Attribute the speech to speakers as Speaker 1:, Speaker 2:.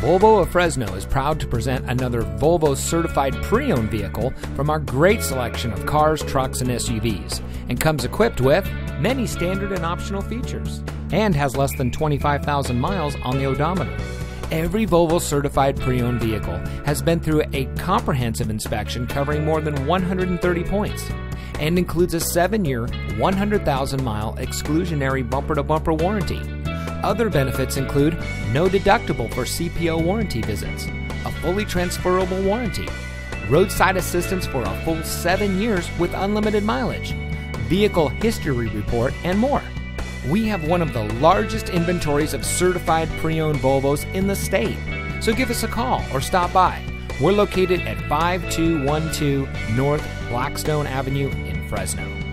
Speaker 1: Volvo of Fresno is proud to present another Volvo certified pre owned vehicle from our great selection of cars, trucks, and SUVs, and comes equipped with many standard and optional features, and has less than 25,000 miles on the odometer. Every Volvo certified pre owned vehicle has been through a comprehensive inspection covering more than 130 points and includes a 7 year, 100,000 mile exclusionary bumper to bumper warranty other benefits include no deductible for CPO warranty visits, a fully transferable warranty, roadside assistance for a full seven years with unlimited mileage, vehicle history report, and more. We have one of the largest inventories of certified pre owned Volvos in the state. So give us a call or stop by. We're located at 5212 North Blackstone Avenue in Fresno.